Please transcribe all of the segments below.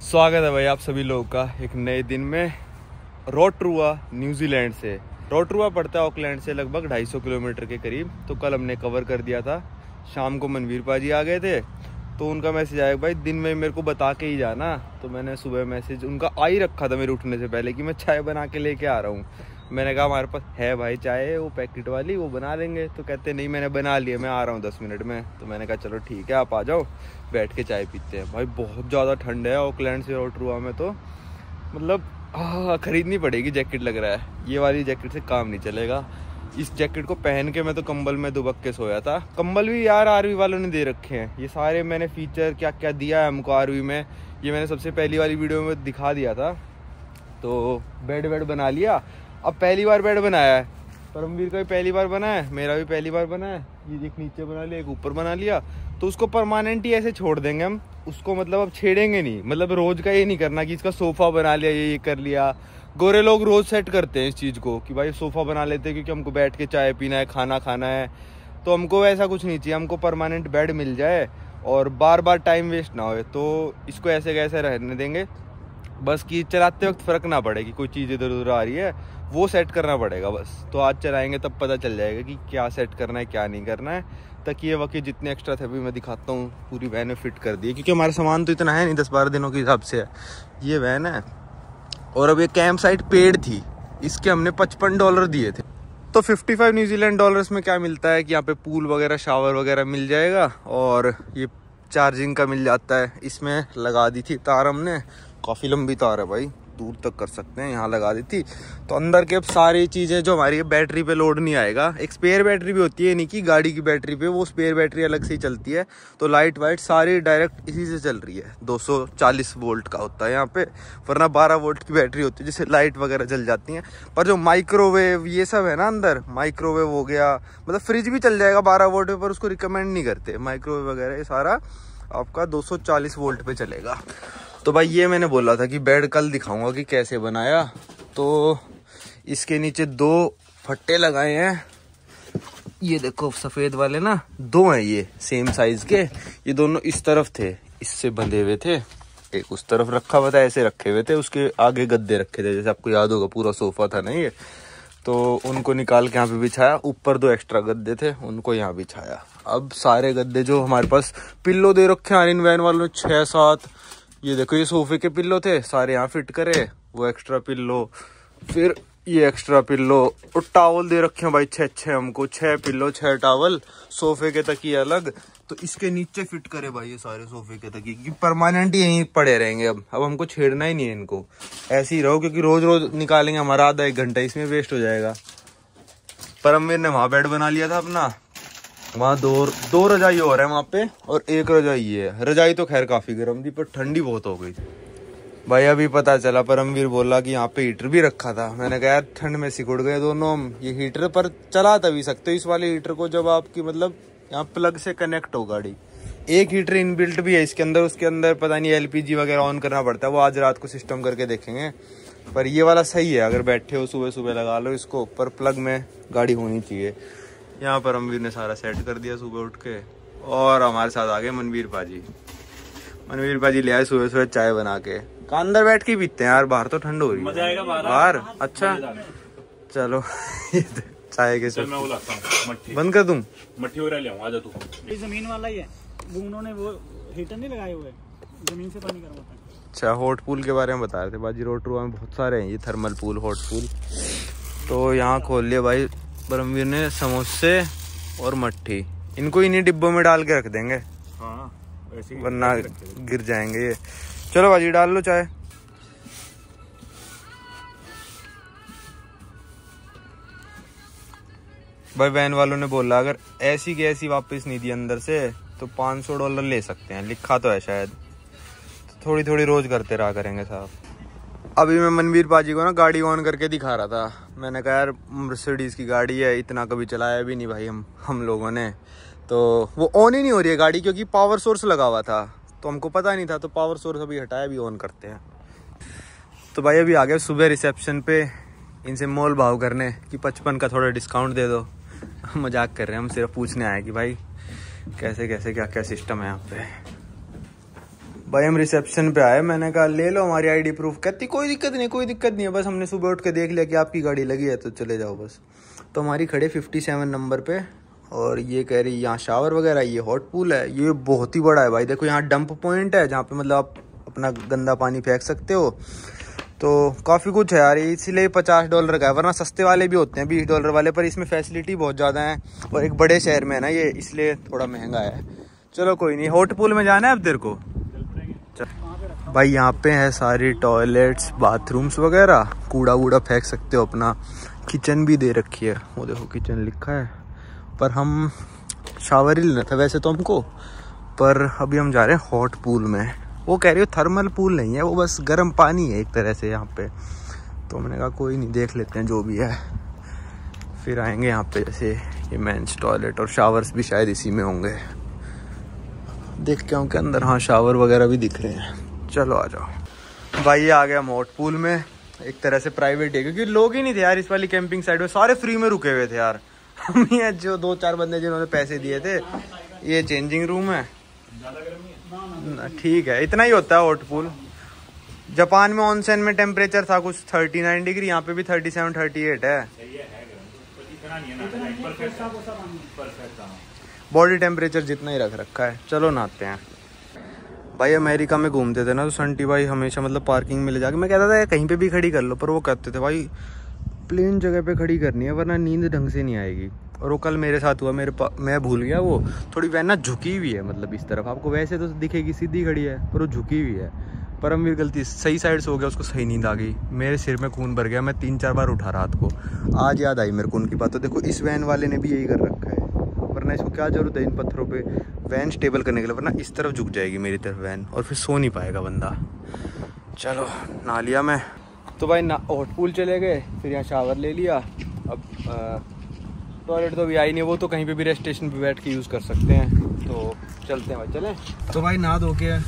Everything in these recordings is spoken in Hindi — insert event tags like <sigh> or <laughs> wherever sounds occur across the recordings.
स्वागत है भाई आप सभी लोगों का एक नए दिन में रोटरुआ, न्यूजीलैंड से। रोटरुआ पड़ता है ऑकलैंड से लगभग 250 किलोमीटर के करीब। तो कल हमने कवर कर दिया था। शाम को मनवीर पाजी आ गए थे। तो उनका मैसेज आया भाई दिन में मेरे को बता के ही जाना। तो मैंने सुबह मैसेज उनका आ ही रखा था मेरे उठने से पहले कि मैं चाय बना के लेके आ रहा हूँ। मैंने कहा, हमारे पास है भाई चाय, वो पैकेट वाली, वो बना देंगे तो कहते, नहीं, मैंने बना लिया मैं आ रहा हूँ दस मिनट में। तो मैंने कहा, चलो ठीक है, आप आ जाओ, बैठ के चाय पीते हैं। भाई, बहुत ज़्यादा ठंड है ऑकलैंड से रोटरुआ में तो। मतलब ख़रीदनी पड़ेगी, जैकेट लग रहा है। ये वाली जैकेट से काम नहीं चलेगा। इस जैकेट को पहन के मैं तो कंबल में दुबक के सोया था। कंबल भी यार आरवी वालों ने दे रखे हैं। ये सारे मैंने फीचर क्या क्या दिया है हमको आरवी में। ये मैंने सबसे पहली वाली वीडियो में दिखा दिया था। तो बेड वेड बना लिया। अब पहली बार बेड बनाया है। परमवीर का भी पहली बार बना है, मेरा भी पहली बार बना है। ये एक नीचे बना लिया, एक ऊपर बना लिया। तो उसको परमानेंट ही ऐसे छोड़ देंगे हम। उसको मतलब अब छेड़ेंगे नहीं। मतलब रोज का ये नहीं करना कि इसका सोफा बना लिया, ये ये कर लिया। गोरे लोग रोज सेट करते हैं इस चीज़ को कि भाई सोफा बना लेते हैं क्योंकि हमको बैठ के चाय पीना है, खाना खाना है। तो हमको ऐसा कुछ नहीं चाहिए। हमको परमानेंट बेड मिल जाए और बार बार टाइम वेस्ट ना हो तो इसको ऐसे कैसे रहने देंगे? बस कि चलाते वक्त फ़र्क ना पड़े कि कोई चीज़ इधर उधर आ रही है, वो सेट करना पड़ेगा बस। तो आज चलाएँगे तब पता चल जाएगा कि क्या सेट करना है, क्या नहीं करना है तकिए वकी जितने एक्स्ट्रा थे अभी मैं दिखाता हूँ, पूरी वैन में फिट कर दी क्योंकि हमारा सामान तो इतना है नहीं, दस बारह दिनों के हिसाब से है। ये वैन है, और अब ये कैंप साइट पेड थी, इसके हमने पचपन डॉलर दिए थे। तो 55 न्यूजीलैंड डॉलर्स में क्या मिलता है कि यहाँ पे पूल वगैरह शावर वगैरह मिल जाएगा, और ये चार्जिंग का मिल जाता है। इसमें लगा दी थी तार हमने काफ़ी लंबी तार है भाई, दूर तक कर सकते हैं, यहाँ लगा देती। तो अंदर के अब सारी चीज़ें जो हमारी बैटरी पे लोड नहीं आएगा, एक स्पेयर बैटरी भी होती है नहीं कि गाड़ी की बैटरी पे, वो स्पेयर बैटरी अलग से ही चलती है। तो लाइट वाइट सारी डायरेक्ट इसी से चल रही है 240 वोल्ट का होता है यहाँ पे, वरना 12 वोल्ट की बैटरी होती है, जिससे लाइट वगैरह जल जाती हैं। पर जो माइक्रोवेव ये सब है ना अंदर माइक्रोवेव हो गया मतलब फ्रिज भी चल जाएगा बारह वोल्ट पर उसको रिकमेंड नहीं करते। माइक्रोवेव वगैरह ये सारा आपका 240 वोल्ट पे चलेगा। तो भाई ये मैंने बोला था कि बेड कल दिखाऊँगा कि कैसे बनाया। तो इसके नीचे दो फट्टे लगाए हैं। ये देखो सफ़ेद वाले ना, दो हैं ये सेम साइज़ के। ये दोनों इस तरफ़ थे, इससे बंधे हुए थे। एक उस तरफ़ रखा हुआ था, ऐसे रखे हुए थे, उसके आगे गद्दे रखे थे, जैसे आपको याद होगा, पूरा सोफा था ना ये। तो उनको निकाल के यहाँ पे बिछाया, ऊपर दो एक्स्ट्रा गद्दे थे, उनको यहाँ बिछाया। अब सारे गद्दे जो हमारे पास पिल्लो दे रखे हैं आयरन वैन वालों ने छः सात ये देखो, ये सोफे के पिल्लो थे, सारे यहाँ फिट करे, वो एक्स्ट्रा पिल्लो, फिर ये एक्स्ट्रा पिल्लो, और टावल दे रखे हैं भाई, छह छह हमको, छह पिल्लो, छह टावल सोफे के तकिए अलग। तो इसके नीचे फिट करे भाई ये सारे सोफे के तकिए क्योंकि परमानेंट ही यहीं पड़े रहेंगे अब। अब हमको छेड़ना ही नहीं है इनको। ऐसे ही रहो, क्योंकि रोज रोज निकालेंगे, हमारा आधा एक घंटा, इसमें वेस्ट हो जाएगा। परमवीर ने वहाँ बेड बना लिया था अपना। वहाँ दो दो रजाई और है वहाँ पे, और एक रजाई है। रजाई तो खैर काफ़ी गर्म थी, पर ठंडी बहुत हो गई। भाई, अभी पता चला, परमवीर बोला कि यहाँ पे हीटर भी रखा था। मैंने कहा, यार, ठंड में सिकुड़ गए दोनों हम। ये हीटर पर चला तभी सकते हो इस वाले हीटर को, जब आपकी मतलब यहाँ प्लग से कनेक्ट हो गाड़ी। एक हीटर इनबिल्ट भी है इसके अंदर, उसके अंदर पता नहीं एलपीजी वगैरह ऑन करना पड़ता है, वो आज रात को सिस्टम करके देखेंगे। पर ये वाला सही है, अगर बैठे हो सुबह सुबह लगा लो इसको, पर प्लग में गाड़ी होनी चाहिए। यहाँ पर अमवीर ने सारा सेट कर दिया सुबह उठ के। और हमारे साथ आ गए मनवीर पाजी। मनवीर पाजी ले आए सुबह सुबह चाय बना के। अंदर बैठ के पीते हैं यार बाहर तो ठंड हो रही है। बाहर। अच्छा। चलो <laughs> चाय के साथ बंद कर दूँ? मट्टी वगैरह ले आजा तू। ज़मीन वाला ही है। वो उन्होंने वो हीटर नहीं लगाए हुए? ज़मीन से पानी करवाता है। अच्छा हॉट पूल के बारे में बता रहे थे। बाजी रोड में बहुत सारे हैं ये थर्मल पूल हॉट पूल तो यहाँ खोल लिया भाई। परमवीर ने समोसे और मट्ठी इनको इन्हीं डिब्बों में डाल के रख देंगे। हाँ, वरना गिर जाएँगे ये। चलो भाजी डाल लो चाय। भाई वैन वालों ने बोला अगर ऐसी की ऐसी वापस नहीं दी अंदर से तो 500 डॉलर ले सकते हैं। लिखा तो है शायद। तो थोड़ी थोड़ी रोज करते रहा करेंगे साहब। अभी मैं मनवीर पाजी को ना गाड़ी ऑन करके दिखा रहा था। मैंने कहा, यार मर्सिडीज़ की गाड़ी है, इतना कभी चलाया भी नहीं भाई हम हम लोगों ने। तो वो ऑन ही नहीं हो रही है गाड़ी क्योंकि पावर सोर्स लगा हुआ था। तो हमको पता नहीं था तो पावर सोर्स अभी हटाया भी ऑन करते हैं। तो भाई, अभी आ गए सुबह रिसेप्शन पे, इनसे मोल भाव करने कि पचपन का थोड़ा डिस्काउंट दे दो। मज़ाक कर रहे हैं, हम सिर्फ़ पूछने आए कि भाई, कैसे कैसे, क्या क्या सिस्टम है यहाँ पे? भाई हम रिसेप्शन पे आए, मैंने कहा, ले लो हमारी आईडी प्रूफ कहती, कोई दिक्कत नहीं, कोई दिक्कत नहीं है, बस हमने सुबह उठ के देख लिया कि आपकी गाड़ी लगी है तो चले जाओ बस. तो हमारी खड़े 57 नंबर पे, और ये कह रही, यहाँ शावर वगैरह, ये हॉट पूल है, ये बहुत ही बड़ा है भाई, देखो यहाँ डंप पॉइंट है, जहाँ पे मतलब आप अपना गंदा पानी फेंक सकते हो। तो काफ़ी कुछ है यार, इसलिए पचास डॉलर का है, वरना सस्ते वाले भी होते हैं, बीस डॉलर वाले, पर इसमें फैसिलिटी बहुत ज़्यादा है, और एक बड़े शहर में है ना ये, इसलिए थोड़ा महँगा है। चलो कोई नहीं हॉट पूल में जाना है अब देर को? भाई, यहाँ पे है सारी टॉयलेट्स बाथरूम्स वगैरह। कूड़ा वूड़ा फेंक सकते हो अपना। किचन भी दे रखी है। वो देखो किचन लिखा है। पर हम शावर ही लेना था वैसे तो हमको। पर अभी हम जा रहे हैं हॉट पूल में। वो कह रही हो थर्मल पूल नहीं है, वो बस गर्म पानी है एक तरह से यहाँ पे। तो मैंने कहा, कोई नहीं, देख लेते हैं जो भी है। फिर आएँगे यहाँ पे जैसे ये मेंस टॉयलेट और शावर्स भी शायद इसी में होंगे। देख के के अंदर हाँ शावर वगैरह भी दिख रहे हैं। चलो आ जाओ। भाई, ये आ गया मोट पूल में। एक तरह से प्राइवेट है क्योंकि लोग ही नहीं थे यार इस वाली कैंपिंग साइड में। सारे फ्री में रुके हुए थे यार। <laughs> हम ही जो दो चार बंदे जिन्होंने पैसे दिए थे, ये चेंजिंग रूम है। ठीक है, इतना ही होता है हॉट पूल। जापान में ऑनसेन में टेम्परेचर था कुछ 39 डिग्री यहाँ पे भी 37 38 है। बॉडी टेम्परेचर जितना ही रख रखा है। चलो नहाते हैं। भाई, अमेरिका में घूमते थे ना तो संटी भाई हमेशा मतलब पार्किंग में ले जाके, मैं कहता था कहीं पे भी खड़ी कर लो। पर वो कहते थे, भाई प्लेन जगह पे खड़ी करनी है, वरना नींद ढंग से नहीं आएगी। और वो कल मेरे साथ हुआ, मेरे पा, मैं भूल गया, वो थोड़ी वैन ना झुकी हुई है मतलब इस तरफ़। आपको वैसे तो दिखेगी, सीधी खड़ी है, पर वो झुकी हुई है। पर अब मेरी गलती, सही साइड से हो गया, उसको सही नींद आ गई। मेरे सिर में खून भर गया, मैं तीन चार बार उठा रात को। आज याद आई मेरे को उनकी बात। तो देखो, इस वैन वाले ने भी यही कर रखा है। वरना इसको क्या ज़रूरत है इन पत्थरों पे? वैन स्टेबल करने के लिए वरना इस तरफ़ झुक जाएगी मेरी तरफ़ वैन और फिर सो नहीं पाएगा बंदा। चलो ना लिया मैं। तो भाई ना हॉट पूल चले गए फिर यहाँ शावर ले लिया। अब टॉयलेट तो अभी आई नहीं वो तो कहीं पे भी रेस्ट स्टेशन पर बैठ के यूज़ कर सकते हैं। तो चलते हैं भाई चलें? तो भाई ना धो के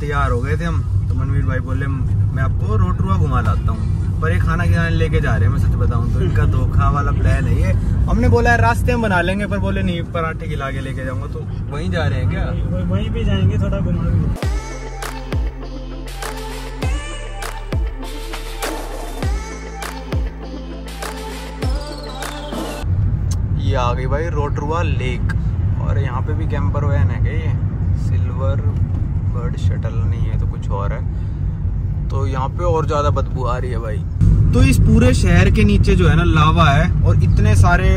तैयार हो गए थे हम। तो मनवीर भाई बोले मैं आपको रोटरुआ घुमा लाता हूँ। पर ये खाना खिलाने लेके जा रहे हैं मैं सच बताऊँ तो। इनका धोखा वाला प्लान है ये। हमने बोला है रास्ते में बना लेंगे पर बोले नहीं पराठे खिला के लेके जाऊँगा। तो वहीं जा रहे हैं क्या? वहीं भी जाएँगे थोड़ा घुमा ये आ गई भाई रोटरुआ लेक। और यहाँ पे भी कैंपर वैन है क्या ये? सिल्वर बर्ड शटल नहीं है तो कुछ और है। तो यहाँ पे और ज़्यादा बदबू आ रही है भाई। तो इस पूरे शहर के नीचे जो है ना लावा है और इतने सारे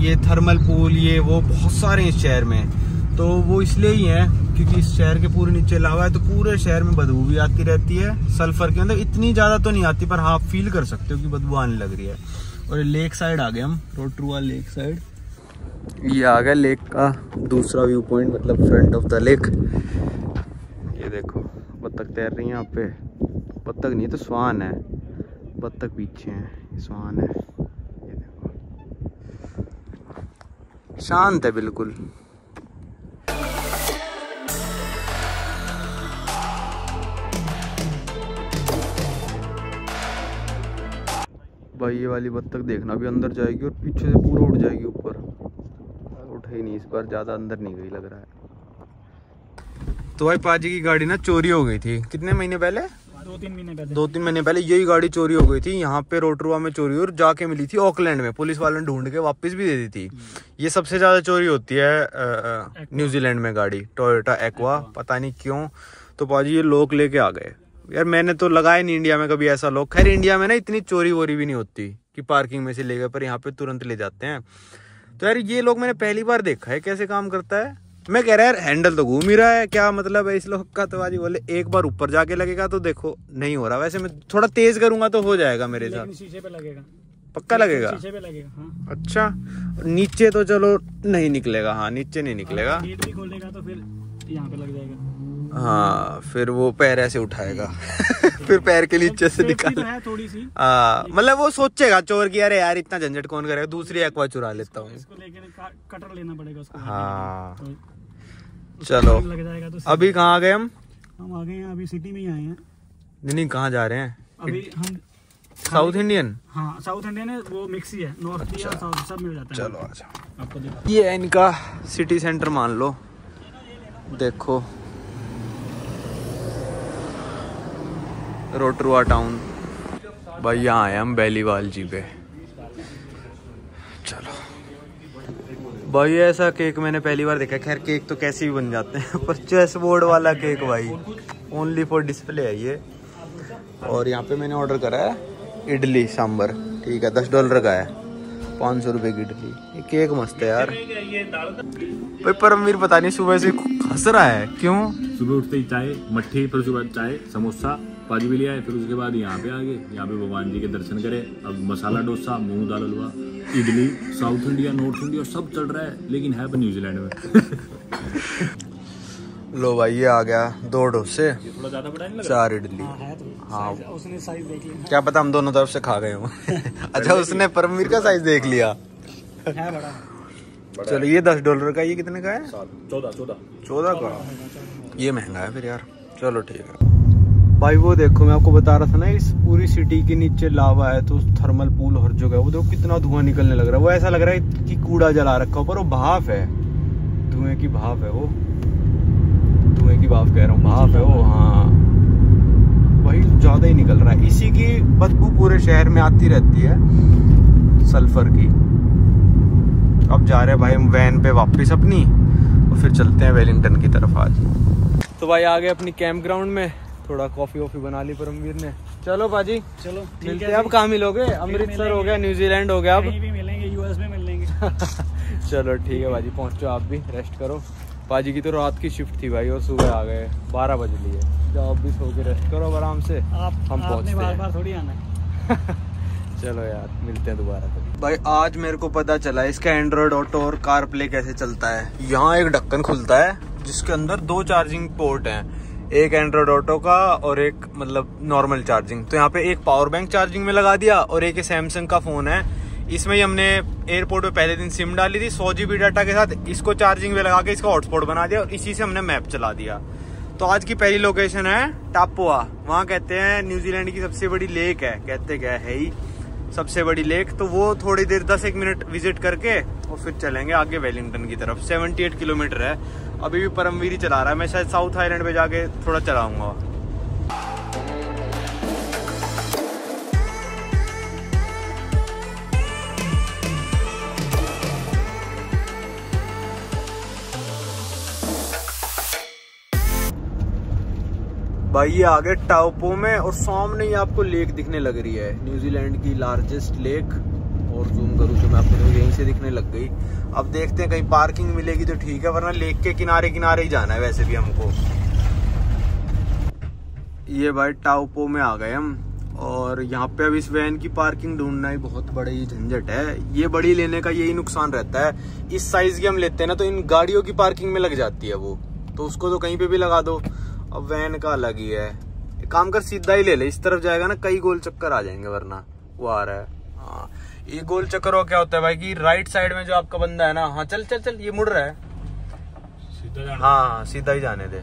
ये थर्मल पूल, ये वो बहुत सारे इस शहर में। तो वो इसलिए ही है क्योंकि इस शहर के पूरे नीचे लावा है तो पूरे शहर में बदबू भी आती रहती है। सल्फ़र के अंदर इतनी ज़्यादा तो नहीं आती, पर हाँ फील कर सकते हो कि बदबू आने लग रही है। और लेक साइड आ गए हम रोटरुआ लेक साइड ये आ गया लेक का दूसरा व्यू पॉइंट मतलब फ्रंट ऑफ़ द लेक ये देखो, बत्तख तैर रही है यहाँ पे। बत्तख नहीं तो स्वान है। बत्तख पीछे है स्वान है। ये देखो। शांत है बिल्कुल। भाई, ये वाली बत्तख देखना भी अंदर जाएगी और पीछे से पूरा उड़ जाएगी ऊपर। उठे ही नहीं, इस बार ज़्यादा अंदर नहीं गई लग रहा है। तो भाई, पाजी की गाड़ी ना चोरी हो गई थी। कितने महीने पहले? दो तीन महीने पहले। दो तीन महीने पहले यही गाड़ी चोरी हो गई थी यहाँ पे रोटरुआ में चोरी और जाके मिली थी ऑकलैंड में। पुलिस वालों ने ढूंढ के वापस भी दे दी थी। ये सबसे ज़्यादा चोरी होती है न्यूजीलैंड में गाड़ी टोयोटा एक्वा पता नहीं क्यों। तो पाजी ये लोग लेके आ गए। यार मैंने तो लगाया नहीं इंडिया में कभी ऐसा लोग। खैर इंडिया में ना इतनी चोरी वोरी भी नहीं होती कि पार्किंग में से ले गए पर यहाँ पे तुरंत ले जाते हैं। तो यार ये लोग मैंने पहली बार देखा है कैसे काम करता है? मैं कह रहा यार हैंडल तो घूम ही रहा है। क्या मतलब है इस लोग का? तो बाजी बोले एक बार ऊपर जाके लगेगा तो देखो नहीं हो रहा। वैसे मैं थोड़ा तेज करूँगा तो हो जाएगा मेरे साथ। शीशे पे लगेगा। पक्का लगेगा? शीशे पे लगेगा हाँ। अच्छा नीचे तो चलो नहीं निकलेगा। हाँ नीचे नहीं निकलेगा। गेट भी खोलेगा तो फिर यहाँ पे लग जाएगा। हाँ फिर वो पैर ऐसे उठाएगा। <laughs> फिर पैर के नीचे से निकाल तो थोड़ी सी। हाँ मतलब वो सोचेगा चोर की अरे यार इतना झंझट कौन करेगा? दूसरी एक्वा चुरा लेता हूँ। कटर लेना पड़ेगा उसको हाँ। तो चलो लग जाएगा तो अभी कहाँ आ गए हम? हम आ गए हैं अभी सिटी में ही आए हैं। नहीं नहीं कहाँ जा रहे हैं? अभी हम साउथ इंडियन हाँ साउथ इंडियन है वो मिक्स ही है। नॉर्थ और साउथ सब मिल जाता है। चलो जाओ आपको ये है इनका सिटी सेंटर मान लो। देखो। Rotorua town. भाई, यहाँ आए हम बेलीवाल जी पे। चलो। भाई, ऐसा केक मैंने पहली बार देखा। खैर, केक तो कैसे भी बन जाते हैं। पर चेस बोर्ड वाला केक भाई। ओनली फॉर डिस्प्ले है ये। और यहाँ पे मैंने ऑर्डर करा है इडली सांबर ठीक है, दस डॉलर का है। पाँच सौ रुपये की इडली। ये केक मस्त है यार। भाई, परमवीर पता नहीं सुबह से हंस रहा है। क्यों? सुबह उठते ही चाय, मट्ठी उसके बाद चाय, समोसा। पाजी भी लिया फिर उसके बाद यहाँ पे आ गए। यहाँ पे भगवान जी के दर्शन करे। अब मसाला डोसा मूंग दाल हलवा idli South India North India सब चल रहा है लेकिन है पर न्यूजीलैंड में। लो भाई ये आ गया दो डोसे ये थोड़ा ज़्यादा बड़ा नहीं लगा? चार इडली। हाँ है तो हाँ। उसने साइज़ देख लिया। क्या पता हम दोनों तरफ़ से खा गए हों। <laughs> अच्छा उसने परमवीर का साइज़ देख लिया। चलो ये दस डॉलर का ये कितने का है? चौदह चौदह। चौदह का। ये महँगा है फिर यार। चलो ठीक है। भाई वो देखो, मैं आपको बता रहा था ना, इस पूरी सिटी के नीचे लावा है तो थर्मल पूल हर जगह वो देखो कितना धुआँ निकलने लग रहा है। वो ऐसा लग रहा है कि कूड़ा जला रखा हो पर वो भाप है। धुएँ की भाप है वो। धुएँ की भाप कह रहा हूँ। भाप है वो हाँ। वही ज़्यादा ही निकल रहा है। इसी की बदबू पूरे शहर में आती रहती है सल्फ़र की। अब जा रहे हैं भाई हम वैन पे वापस अपनी, और फिर चलते हैं वेलिंगटन की तरफ़ आज। तो भाई आ गए अपनी कैंप ग्राउंड में। थोड़ा कॉफ़ी वॉफी बना ली परमवीर ने। चलो बाजी चलो मिलते है हैं अब जी। कहाँ मिलोगे अमृतसर हो गया न्यूजीलैंड हो गया अब। मिलेंगे यूएस में मिल लेंगे। <laughs> चलो ठीक है बाजी पहुंचो आप भी रेस्ट करो। बाजी की तो रात की शिफ्ट थी भाई और सुबह आ गए बारह बज लिए। जाओ आप भी सो के रेस्ट करो आराम से। आप हम पहुँचते बार बार थोड़ी आना है। <laughs> चलो यार मिलते हैं दोबारा कभी। भाई आज मेरे को पता चला इसका एंड्रॉइड ऑटो और कार प्ले कैसे चलता है। यहाँ एक ढक्कन खुलता है जिसके अंदर दो चार्जिंग पोर्ट हैं। एक एंड्रॉइड ऑटो का और एक मतलब नॉर्मल चार्जिंग तो यहाँ पे एक पावर बैंक चार्जिंग में लगा दिया और एक सैमसंग का फ़ोन है। इसमें ही हमने एयरपोर्ट पे पहले दिन सिम डाली थी, सौ जीबी डाटा के साथ इसको चार्जिंग में लगा के इसका हॉटस्पॉट बना दिया और इसी से हमने मैप चला दिया। तो आज की पहली लोकेशन है टापुआ वहाँ कहते हैं न्यूजीलैंड की सबसे बड़ी लेक है। कहते क्या है ही? सबसे बड़ी लेक तो वो थोड़ी देर दस एक मिनट विज़िट करके और फिर चलेंगे आगे वेलिंगटन की तरफ़। 78 किलोमीटर है। अभी भी परमवीर ही चला रहा है। मैं शायद साउथ आइलैंड पे जाके थोड़ा चलाऊँगा। भाई, ये आगे टाउपो में और सामने ही आपको लेक दिखने लग रही है। न्यूजीलैंड की लार्जेस्ट लेक। और जूम करूँ तो मैं आपको तो यहीं से दिखने लग गई। अब देखते हैं कहीं पार्किंग मिलेगी तो ठीक है, वरना लेक के किनारे किनारे ही जाना है वैसे भी हमको। ये भाई टाउपो में आ गए हम, और यहाँ पे अब इस वैन की पार्किंग ढूंढना ही बहुत बड़ी झंझट है। ये बड़ी लेने का यही नुकसान रहता है। इस साइज़ की हम लेते हैं ना तो इन गाड़ियों की पार्किंग में लग जाती है वो। तो उसको तो कहीं पे भी लगा दो। अब वैन का अलग ही है। काम कर, सीधा ही ले ले। इस तरफ़ जाएगा ना, कई गोल चक्कर आ जाएँगे, वरना वो आ रहा है। हाँ। ये गोल चक्कर हो क्या होता है भाई कि राइट साइड में जो आपका बंदा है ना हाँ चल चल चल ये मुड़ रहा है। सीधा जाना। हाँ हाँ सीधा ही जाने दे।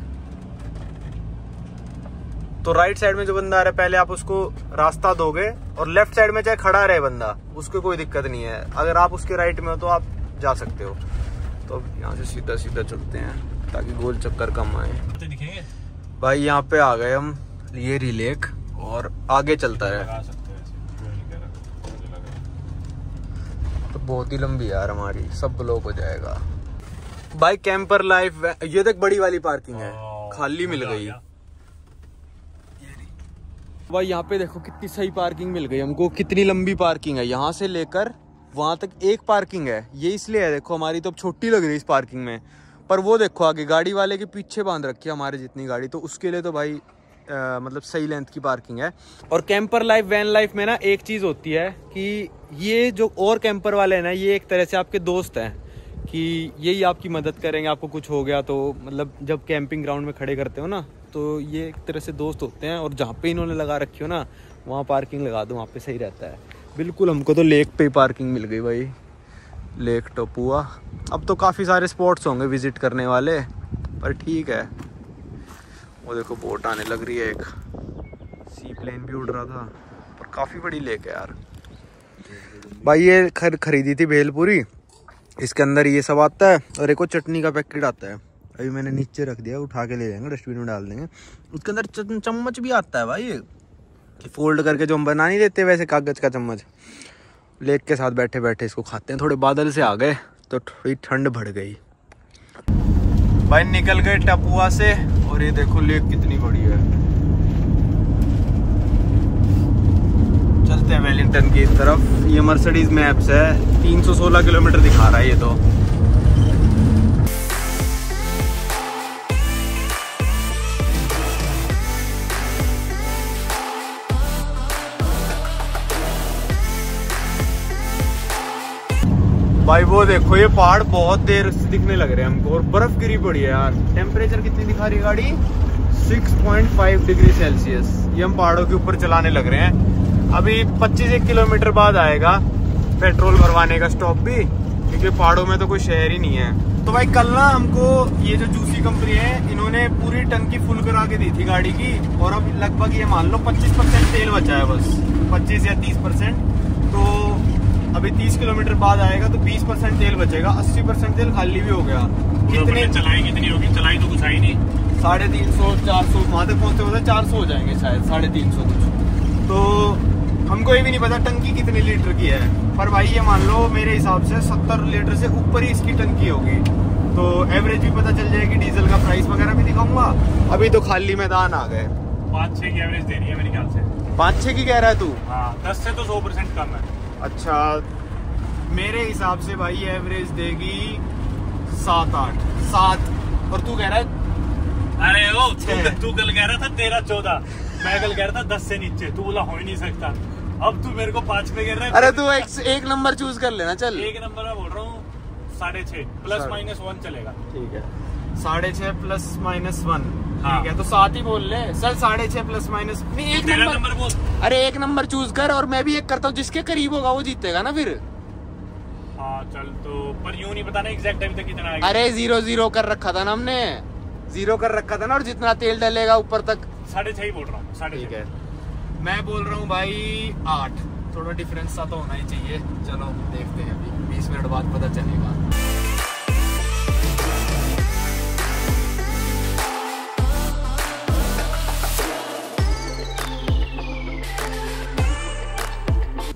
तो राइट साइड में जो बंदा आ रहा है पहले आप उसको रास्ता दोगे और लेफ़्ट साइड में चाहे खड़ा रहे बंदा उसको कोई दिक्कत नहीं है। अगर आप उसके राइट में हो तो आप जा सकते हो। तो अब यहाँ से सीधा सीधा चलते हैं ताकि गोल चक्कर कम आए। दिखेंगे? भाई यहाँ पे आ गए हम ये रिलेक और आगे चलता है लगा सकते हैं ऐसे जो नहीं कह रहा मुझे लगा तो बहुत ही लंबी यार हमारी सब ब्लॉक हो जाएगा। भाई कैंपर लाइफ ये तक बड़ी वाली पार्किंग है। खाली मिल गई। भाई यहाँ पे देखो कितनी सही पार्किंग मिल गई हमको। कितनी लंबी पार्किंग है। यहाँ से लेकर वहाँ तक एक पार्किंग है। ये इसलिए है देखो हमारी तो अब छोटी लग रही है इस पार्किंग में। पर वो देखो आगे गाड़ी वाले के पीछे बाँध रखी है हमारे जितनी गाड़ी। तो उसके लिए तो भाई अ, मतलब सही लेंथ की पार्किंग है। और कैंपर लाइफ वैन लाइफ में ना एक चीज़ होती है कि ये जो और कैंपर वाले हैं ना ये एक तरह से आपके दोस्त हैं कि यही आपकी मदद करेंगे आपको कुछ हो गया तो मतलब जब कैंपिंग ग्राउंड में खड़े करते हो ना तो ये एक तरह से दोस्त होते हैं और जहाँ पे इन्होंने लगा रखी हो ना वहाँ पार्किंग लगा दो वहाँ पे सही रहता है। बिल्कुल हमको तो लेक पे ही पार्किंग मिल गई भाई। लेक टोपुआ अब तो काफ़ी सारे स्पॉट्स होंगे विज़िट करने वाले पर ठीक है। वो देखो बोट आने लग रही है एक। सी प्लेन भी उड़ रहा था। पर काफ़ी बड़ी लेक है यार। भाई ये खर, खरीदी थी भेलपुरी इसके अंदर ये सब आता है और एक वो चटनी का पैकेट आता है। अभी मैंने नीचे रख दिया, उठा के ले जाएँगे डस्टबिन में डाल देंगे। उसके अंदर चम्मच भी आता है भाई कि फोल्ड करके जो हम बना नहीं देते, वैसे कागज़ का चम्मच। लेक के साथ बैठे बैठे इसको खाते हैं। थोड़े बादल से आ गए तो थोड़ी ठंड बढ़ गई। भाई निकल गए टपुआ से। और ये देखो लेक कितनी बड़ी है। चलते हैं वेलिंगटन की तरफ़। ये मर्सिडीज मैप्स है। 316 किलोमीटर दिखा रहा है ये तो। भाई वो देखो, ये पहाड़ बहुत देर से दिखने लग रहे हैं हमको, और बर्फ़ गिरी पड़ी है यार। टेम्परेचर कितनी दिखा रही गाड़ी? 6.5 डिग्री सेल्सियस ये हम पहाड़ों के ऊपर चलाने लग रहे हैं। अभी 25 एक किलोमीटर बाद आएगा पेट्रोल भरवाने का स्टॉप भी, क्योंकि पहाड़ों में तो कोई शहर ही नहीं है। तो भाई कल ना हमको ये जो जूसी कंपनी है, इन्होंने पूरी टंकी फुल करा के दी थी गाड़ी की, और अब लगभग ये मान लो 25 परसेंट तेल बचा है बस। 25 या 30 परसेंट तो अभी 30 किलोमीटर बाद आएगा तो 20 परसेंट तेल बचेगा 80 परसेंट तेल खाली भी हो गया। कितने चलाई कितनी होगी? चलाई तो कुछ आई नहीं। साढ़े तीन सौ चार सौ वहाँ तक पहुँचते पहुँचते चार सौ हो जाएँगे शायद साढ़े तीन सौ कुछ। तो हमको ये भी नहीं पता टंकी कितने लीटर की है। पर भाई ये मान लो मेरे हिसाब से सत्तर लीटर से ऊपर ही इसकी टंकी होगी। तो एवरेज भी पता चल जाएगी डीजल का प्राइस वगैरह भी दिखाऊँगा। अभी तो खाली मैदान आ गए। पाँच छः की एवरेज दे रही है मेरे ख्याल से। पाँच छः की कह रहा है तू? हाँ दस से तो सौ परसेंट कम है। अच्छा मेरे हिसाब से भाई एवरेज देगी सात आठ। सात। और तू कह रहा है अरे ओ छः। तू, कल कह रहा था तेरह चौदह। मैं कल कह रहा था दस से नीचे। तू बोला हो ही नहीं सकता। अब तू मेरे को पाँच पे कह रहा है। अरे तू एक, एक नंबर चूज़ कर लेना चल। एक नंबर में बोल रहा हूँ साढ़े छः प्लस माइनस वन चलेगा। ठीक है। साढ़े छह प्लस माइनस वन। ठीक है तो सात ही बोल ले। सर साढ़े छह प्लस माइनस नहीं एक नंबर नंबर बोल। अरे एक नंबर चूज़ कर और मैं भी एक करता हूँ। जिसके करीब होगा वो जीतेगा ना फिर। हाँ चल तो पर यूँ नहीं बताना एग्जैक्ट टाइम तक कितना आएगा। अरे ज़ीरो ज़ीरो कर रखा था ना हमने। ज़ीरो कर रखा था ना और जितना तेल डलेगा ऊपर तक। साढ़े छह ही बोल रहा हूँ साढ़े ठीक है। मैं बोल रहा हूँ भाई आठ। थोड़ा डिफरेंस सा तो होना ही चाहिए। चलो देखते हैं अभी। बीस मिनट बाद पता चलेगा।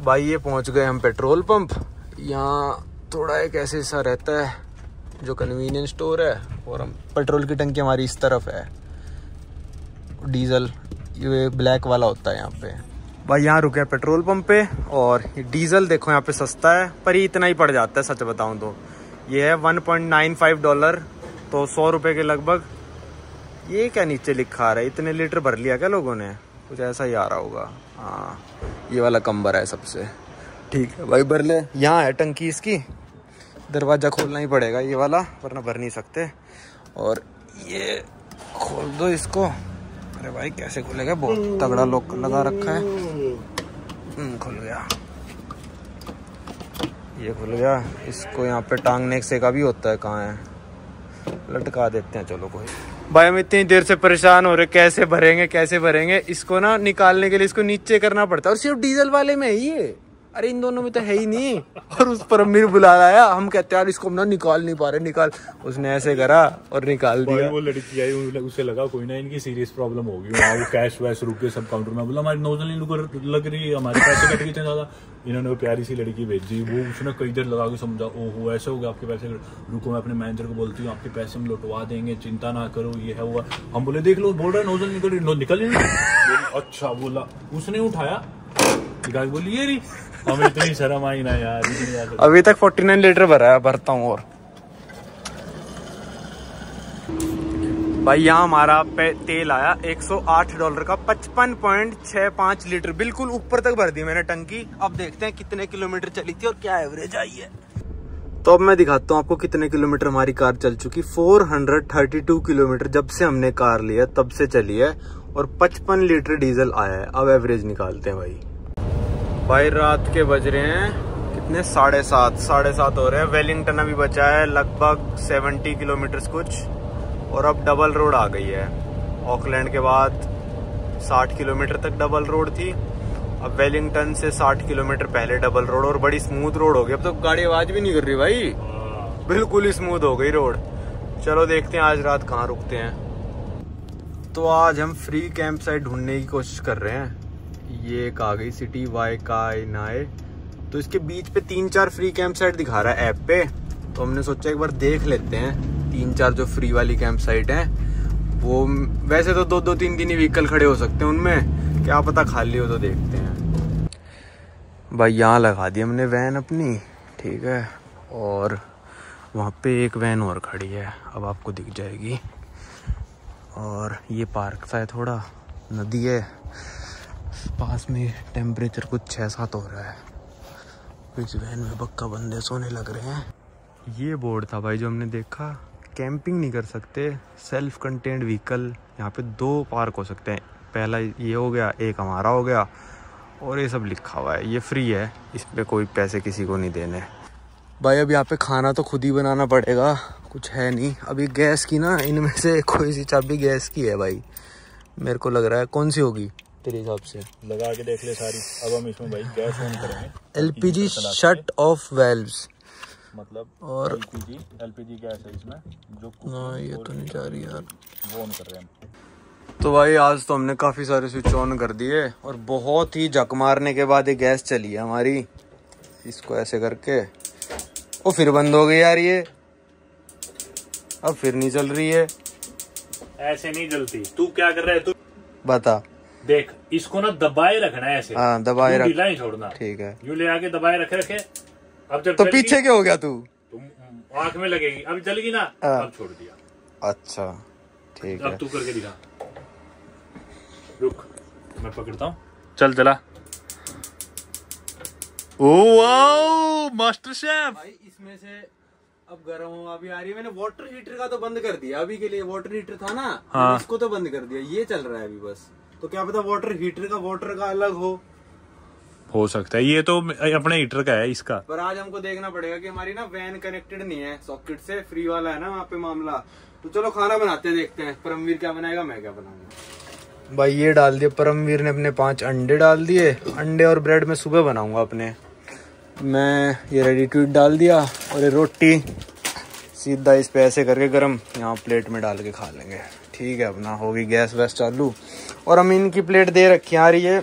भाई, ये पहुँच गए हम पेट्रोल पंप। यहाँ थोड़ा एक ऐसे सा रहता है, जो कन्वीनियंस स्टोर है, और हम पेट्रोल की टंकी हमारी इस तरफ़ है। डीजल, ये ब्लैक वाला होता है यहाँ पे। भाई, यहाँ रुके हैं पेट्रोल पंप पे, और डीजल देखो, यहाँ पे सस्ता है, पर ये इतना ही पड़ जाता है, सच बताऊँ तो। ये है 1.95 डॉलर तो सौ रुपये के लगभग। ये क्या नीचे लिखा रहा है? इतने लीटर भर लिया क्या लोगों ने? कुछ ऐसा ही आ रहा होगा। हाँ। ये वाला कम्बर है सबसे। ठीक है भाई भर ले। यहाँ है टंकी इसकी। दरवाज़ा खोलना ही पड़ेगा ये वाला वरना भर नहीं सकते। और ये खोल दो इसको। अरे भाई कैसे खुलेगा? बहुत तगड़ा लॉक लगा रखा है। हम्म, खुल गया ये खुल गया इसको यहाँ पे टांगने से का भी होता है कहाँ है? लटका देते हैं चलो कोई। भाई हम इतनी देर से परेशान हो रहे कैसे भरेंगे कैसे भरेंगे? इसको ना निकालने के लिए इसको नीचे करना पड़ता है। और सिर्फ़ डीजल वाले में है ये अरे इन दोनों में तो है ही नहीं। और उस पर अमीर बुला लाया हम कहते हैं यार इसको हम ना निकाल नहीं पा रहे निकाल। उसने ऐसे करा और निकाल दिया। वो लड़की आई उसे लगा कोई ना इनकी सीरियस प्रॉब्लम होगी। वहाँ वो कैश वैश रुक के सब काउंटर में। बोला हमारी नोजल रुक लग रही है हमारे पैसे कट गए इतने ज़्यादा। इन्होंने वो प्यारी सी लड़की भेजी। वो उसने कई देर लगा के समझा ओहो ऐसे हो गया आपके पैसे रुको मैं अपने मैनेजर को बोलती हूँ आपके पैसे हम लौटवा देंगे चिंता ना करो ये है हुआ हम बोले देख लो बोल रहे नोजल निकल निकल अच्छा बोला। उसने उठाया अभी तक 49 लीटर भरा है, भरता हूँ और। भाई, यहाँ हमारा तेल आया 108 डॉलर का 55.65 लीटर। बिल्कुल ऊपर तक भर दी मैंने टंकी। अब देखते हैं कितने किलोमीटर चली थी और क्या एवरेज आई है। तो अब मैं दिखाता हूँ आपको कितने किलोमीटर हमारी कार चल चुकी। 432 किलोमीटर जब से हमने कार लिया तब से चली है। और 55 लीटर डीजल आया है। अब एवरेज निकालते हैं भाई। भाई रात के बज रहे हैं। कितने? साढ़े सात। साढ़े सात हो रहे हैं। वेलिंगटन अभी बचा है लगभग 70 किलोमीटर कुछ। और अब डबल रोड आ गई है। ऑकलैंड के बाद 60 किलोमीटर तक डबल रोड थी। अब वेलिंगटन से 60 किलोमीटर पहले डबल रोड। और बड़ी स्मूथ रोड हो गई। अब तो गाड़ी आवाज़ भी नहीं कर रही भाई। बिल्कुल ही स्मूथ हो गई रोड। चलो देखते हैं आज रात कहाँ रुकते हैं। तो आज हम फ्री कैंप साइट ढूँढने की कोशिश कर रहे हैं। ये एक आ गई सिटी वाई काय नाए तो इसके बीच पे तीन चार फ्री कैंप साइट दिखा रहा है ऐप पे। तो हमने सोचा एक बार देख लेते हैं, तीन चार जो फ्री वाली कैंप साइट है। वो वैसे तो दो दो, तीन तीन ही व्हीकल खड़े हो सकते हैं उनमें। क्या पता खाली हो तो देखते हैं। भाई यहाँ लगा दी हमने वैन अपनी, ठीक है। और वहाँ पे एक वैन और खड़ी है, अब आपको दिख जाएगी। और ये पार्क सा है थोड़ा, नदी है। पास में टेम्परेचर कुछ छः सात हो रहा है। इस वैन में बक्का बंदे सोने लग रहे हैं। ये बोर्ड था भाई जो हमने देखा। कैंपिंग नहीं कर सकते। सेल्फ कंटेंट व्हीकल यहाँ पे दो पार्क हो सकते हैं। पहला ये हो गया, एक हमारा हो गया। और ये सब लिखा हुआ है। ये फ्री है। इस पर कोई पैसे किसी को नहीं देने। भाई, अब यहाँ पे खाना तो खुद ही बनाना पड़ेगा। कुछ है नहीं। अभी गैस की ना, इनमें से कोई सी चाबी गैस की है भाई। मेरे को लग रहा है कौन सी होगी? तेरे हिसाब से। लगा के देख ले सारी। अब हम इसमें भाई गैस ऑन करेंगे। एलपीजी शट ऑफ़ वेल्व्स मतलब और एलपीजी एलपीजी गैस है इसमें जो ना ये तो नहीं जा रही यार। वो ऑन कर रहे हैं। तो भाई आज तो हमने काफ़ी सारे स्विच ऑन कर दिए और बहुत ही झक मारने के बाद ये गैस चली है हमारी। इसको ऐसे करके। वो फिर बंद हो गई यार ये। अब फिर नहीं चल रही है। ऐसे नहीं जलती। तू क्या कर रहा है? तू बता। देख इसको ना दबाए रखना है ऐसे। हाँ दबाए रख ढीला नहीं छोड़ना। ठीक है। यूँ ले आके दबाए रखे रखे। अब जब तो पीछे क्या हो गया तू? तुम आँख में लगेगी। अब जल गई ना हाँ। अब छोड़ दिया। अच्छा ठीक है। अब तू करके दिखा। रुक मैं पकड़ता हूँ। चल चला। Oh wow master chef. भाई इसमें से अब गर्म हवा भी आ रही है। मैंने वाटर हीटर का तो बंद कर दिया। अभी के लिए वाटर हीटर था ना हाँ। इसको तो बंद कर दिया। ये चल रहा है अभी बस। तो क्या पता वाटर हीटर का वाटर का अलग हो। हो सकता है ये तो अपने हीटर का है इसका। पर आज हमको देखना पड़ेगा कि हमारी ना वैन कनेक्टेड नहीं है सॉकेट से फ्री वाला है ना वहाँ पे मामला। तो चलो खाना बनाते हैं, देखते हैं परमवीर क्या बनाएगा मैं क्या बनाऊँगा। भाई ये डाल दिए परमवीर ने अपने पाँच अंडे डाल दिए। अंडे और ब्रेड में सुबह बनाऊँगा अपने। मैं ये रेडी टू डाल दिया और ये रोटी सीधा इस पे ऐसे करके गरम यहाँ प्लेट में डाल के खा लेंगे। ठीक है, अपना होगी गैस वैस चालू। और हम इनकी प्लेट दे रखी आ रही है।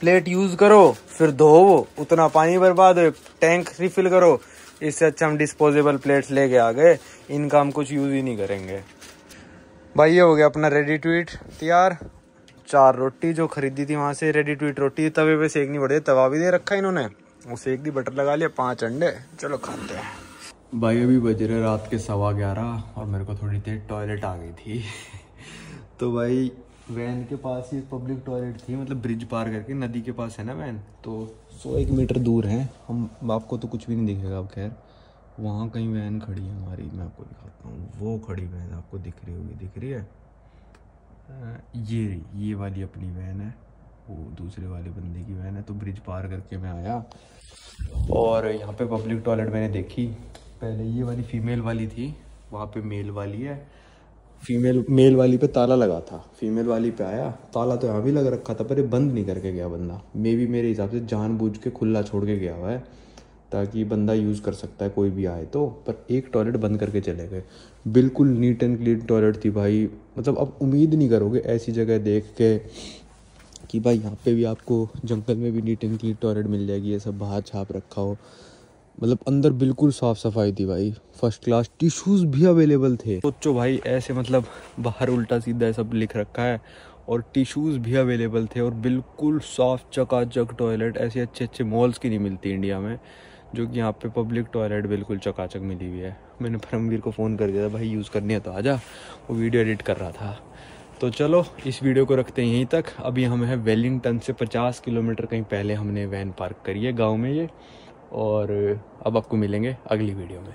प्लेट यूज़ करो, फिर धोवो, उतना पानी बर्बाद हो टैंक रिफिल करो। इससे अच्छा हम डिस्पोजेबल प्लेट्स लेके आ गए। इनका हम कुछ यूज़ ही नहीं करेंगे। भाई, ये हो गया अपना रेडी टू ईट तैयार। चार रोटी जो खरीदी थी वहाँ से रेडी टू ईट रोटी, तवे पे सेकनी पड़े तवा भी दे रखा इन्होंने। वो सेक दी बटर लगा लिया, पाँच अंडे। चलो खाते हैं। भाई, अभी बज रहे रात के सवा ग्यारह और मेरे को थोड़ी देर टॉयलेट आ गई थी। <laughs> तो भाई वैन के पास ही पब्लिक टॉयलेट थी मतलब ब्रिज पार करके, नदी के पास है ना वैन तो सौ एक मीटर दूर है। हम, आपको तो कुछ भी नहीं दिखेगा, अब खैर। वहाँ कहीं वैन खड़ी है हमारी, मैं आपको दिखाता हूँ। वो खड़ी वैन आपको दिख रही होगी, दिख रही है? ये ये वाली अपनी वैन है। वो दूसरे वाले बंदे की वैन है। तो ब्रिज पार करके मैं आया। और यहाँ पे पब्लिक टॉयलेट मैंने देखी। पहले ये वाली फीमेल वाली थी, वहाँ पे मेल वाली है। फीमेल मेल वाली पे ताला लगा था। फीमेल वाली पे आया। ताला तो यहाँ भी लग रखा था, पर ये बंद नहीं करके गया बंदा। मे भी मेरे हिसाब से जानबूझ के खुला छोड़ के गया हुआ है, ताकि बंदा यूज़ कर सकता है, कोई भी आए तो। पर एक टॉयलेट बंद करके चले गए। बिल्कुल नीट एंड क्लीन टॉयलेट थी भाई। मतलब अब उम्मीद नहीं करोगे ऐसी जगह देख के कि भाई यहाँ पे भी आपको जंगल में भी नीट एंड क्लीन टॉयलेट मिल जाएगी, ये सब बाहर छाप रखा हो। मतलब अंदर बिल्कुल साफ़ सफ़ाई थी भाई फ़र्स्ट क्लास टिश्यूज भी अवेलेबल थे। सोचो भाई, ऐसे मतलब बाहर उल्टा सीधा सब लिख रखा है और टिश्यूज भी अवेलेबल थे और बिल्कुल साफ़ चकाचक टॉयलेट ऐसे अच्छे अच्छे मॉल्स की नहीं मिलती इंडिया में, जो कि यहाँ पे पब्लिक टॉयलेट बिल्कुल चकाचक मिली हुई है। मैंने परमवीर को फ़ोन कर दिया था, भाई यूज़ करनी है तो आजा वो वीडियो एडिट कर रहा था। तो चलो, इस वीडियो को रखते हैं यहीं तक। अभी हम हैं वेलिंगटन से 50 किलोमीटर कहीं पहले हमने वैन पार्क करी है, गाँव में ये। और अब आपको मिलेंगे अगली वीडियो में।